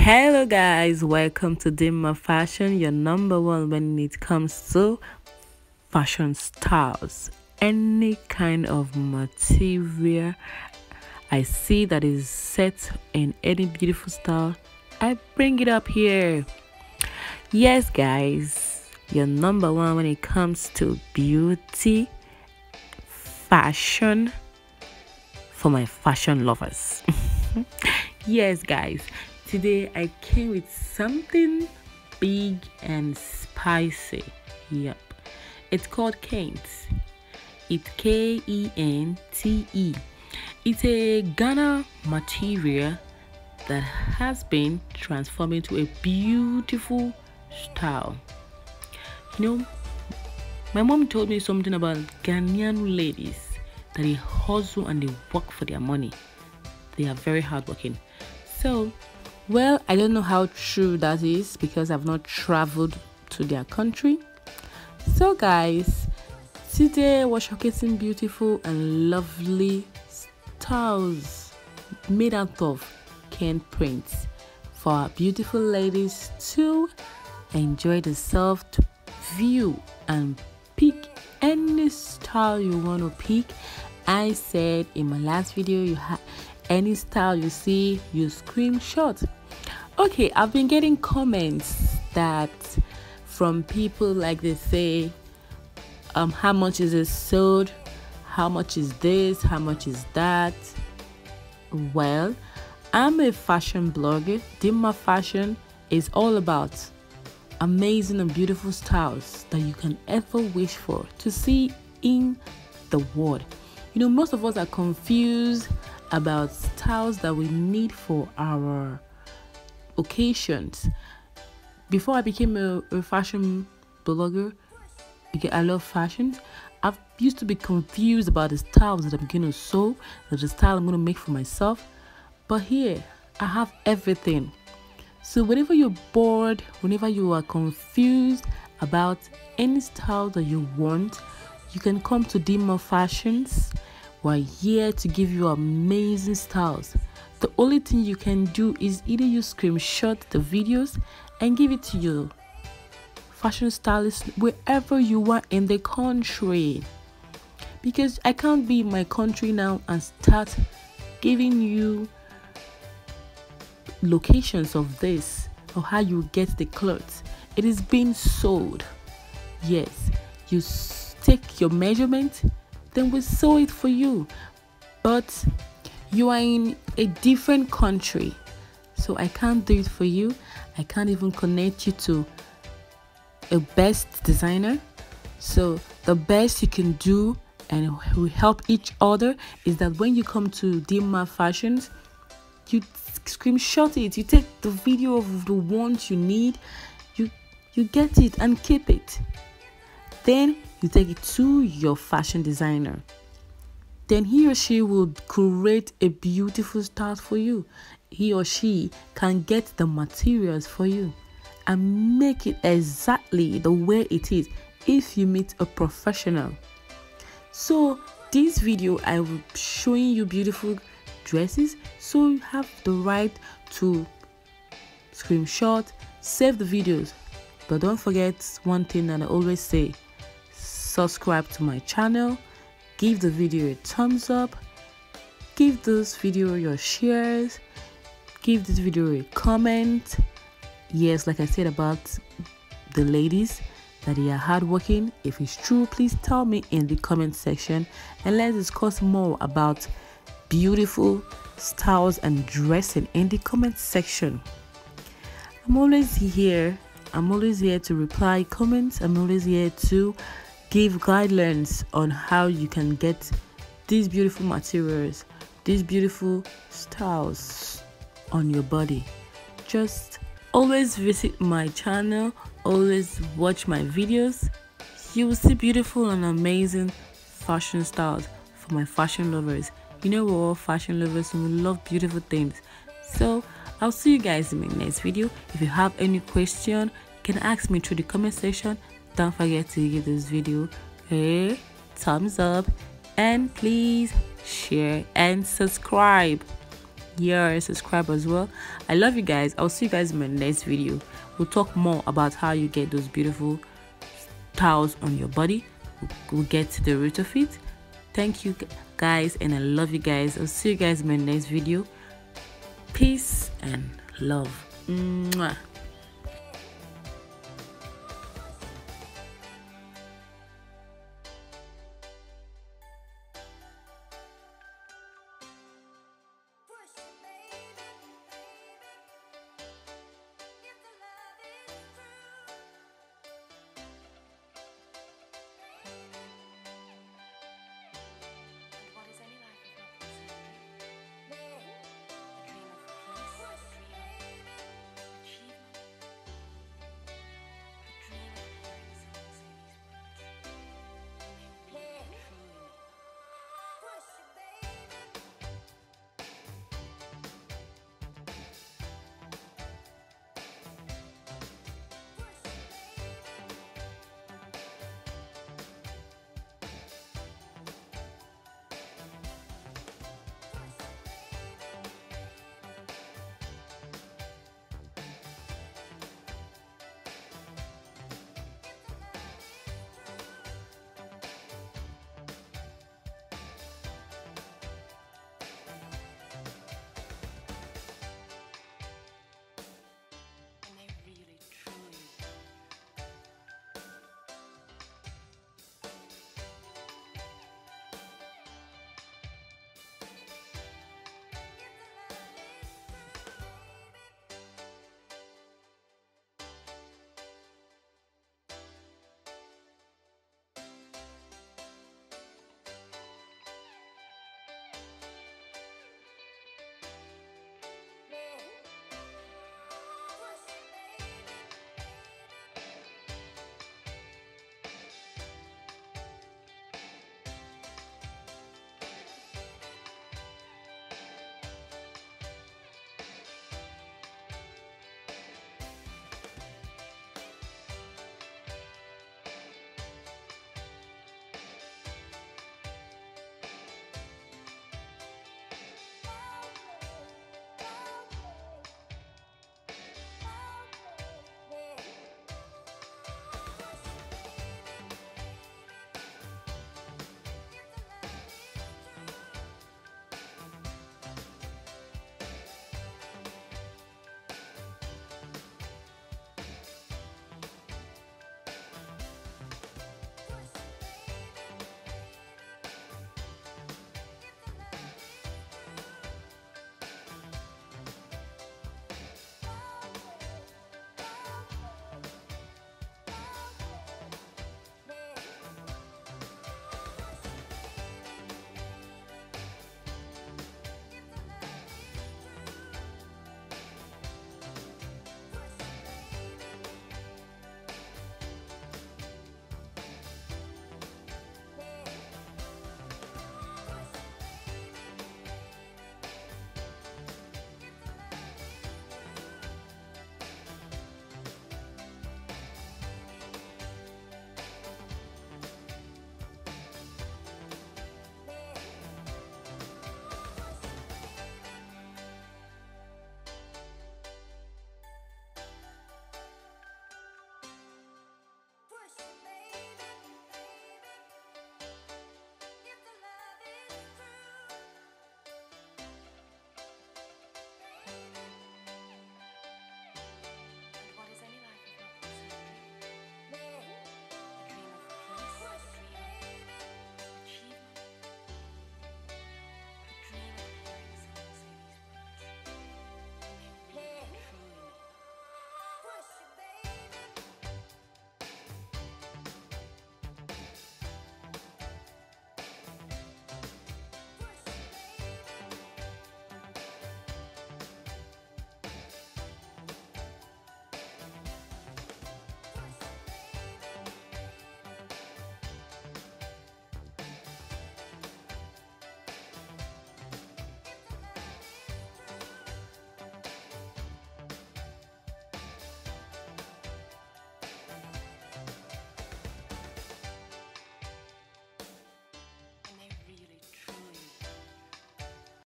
Hello, guys, welcome to Dimma Fashion, your number one when it comes to fashion styles. Any kind of material I see that is set in any beautiful style, I bring it up here. Yes, guys, your number one when it comes to beauty, fashion for my fashion lovers. yes, guys, Today I came with something big and spicy. Yep. It's called Kente. It's K E N T E. It's a Ghana material that has been transformed into a beautiful style. You know, my mom told me something about Ghanaian ladies that they hustle and they work for their money. They are very hardworking. So well, I don't know how true that is because I've not traveled to their country. So, guys, today we're showcasing beautiful and lovely styles made out of Kente prints for our beautiful ladies to enjoy the soft view and pick any style you want to pick. I said in my last video, you have any style you see, you screenshot okay i've been getting comments that from people like they say um how much is it sold? How much is this? How much is that? Well i'm a fashion blogger. Dimma fashion is all about amazing and beautiful styles that you can ever wish for to see in the world. You know most of us are confused about styles that we need for our occasions. Before I became a, a fashion blogger, because I love fashion, I used to be confused about the styles that I'm to sew, the style I'm going to make for myself. But here, I have everything. So whenever you're bored, whenever you are confused about any style that you want, you can come to Dimma Fashions. We're here to give you amazing styles the only thing you can do is either you screenshot the videos and give it to your fashion stylist wherever you are in the country. Because i can't be in my country now and start giving you locations of this or how you get the clothes. It is being sold. Yes you take your measurement then we sew it for you. But you are in a different country. So i can't do it for you. I can't even connect you to a best designer. So the best you can do and we help each other is that when you come to Dimma Fashions, you screenshot it, you take the video of the ones you need, you you get it and keep it. Then you take it to your fashion designer then he or she will create a beautiful start for you. He or she can get the materials for you and make it exactly the way it is if you meet a professional. So, this video I will showing you beautiful dresses so you have the right to screenshot, save the videos. But don't forget one thing that I always say subscribe to my channel give the video a thumbs up. Give this video your shares. Give this video a comment. Yes like i said about the ladies that they are hardworking. If it's true please tell me in the comment section. And let's discuss more about beautiful styles and dressing in the comment section. I'm always here. I'm always here to reply comments. I'm always here to give guidelines on how you can get these beautiful materials, these beautiful styles on your body. Just always visit my channel, always watch my videos. You will see beautiful and amazing fashion styles for my fashion lovers. You know, we're all fashion lovers and we love beautiful things. So, I'll see you guys in my next video. If you have any question, can ask me through the comment section don't forget to give this video a thumbs up and please share and subscribe. Yeah subscribe as well. I love you guys. I'll see you guys in my next video. We'll talk more about how you get those beautiful towels on your body. We'll get to the root of it. Thank you guys and i love you guys. I'll see you guys in my next video. Peace and love. Mwah.